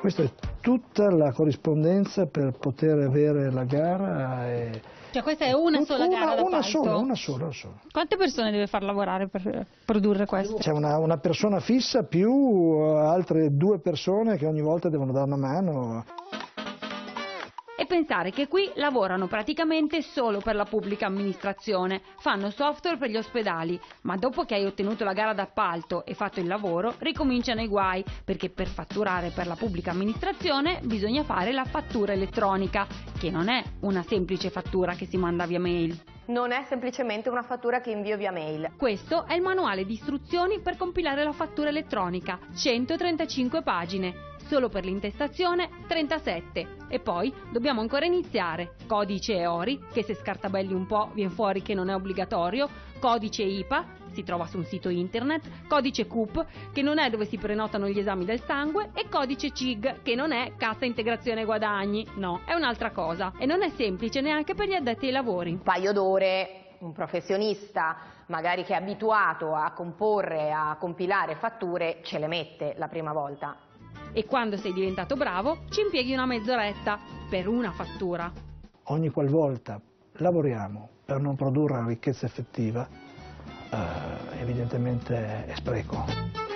Questa è tutta la corrispondenza per poter avere la gara. E... Cioè questa è una sola una, gara una sola, una sola, una sola. Quante persone deve far lavorare per produrre questo? C'è una, una persona fissa più eh, altre due persone che ogni volta devono dare una mano. E pensare che qui lavorano praticamente solo per la pubblica amministrazione, fanno software per gli ospedali, ma dopo che hai ottenuto la gara d'appalto e fatto il lavoro, ricominciano i guai, perché per fatturare per la pubblica amministrazione bisogna fare la fattura elettronica, che non è una semplice fattura che si manda via mail. Non è semplicemente una fattura che invio via mail. Questo è il manuale di istruzioni per compilare la fattura elettronica, 135 pagine. Solo per l'intestazione 37 e poi dobbiamo ancora iniziare. Codice EORI, che se scartabelli un po' viene fuori che non è obbligatorio, codice IPA, si trova su un sito internet, codice CUP, che non è dove si prenotano gli esami del sangue, e codice CIG, che non è cassa integrazione guadagni, no, è un'altra cosa. E non è semplice neanche per gli addetti ai lavori. Un paio d'ore un professionista, magari che è abituato a comporre, a compilare fatture, ce le mette la prima volta. E quando sei diventato bravo, ci impieghi una mezz'oretta per una fattura. Ogni qualvolta lavoriamo per non produrre ricchezza effettiva, eh, evidentemente è spreco.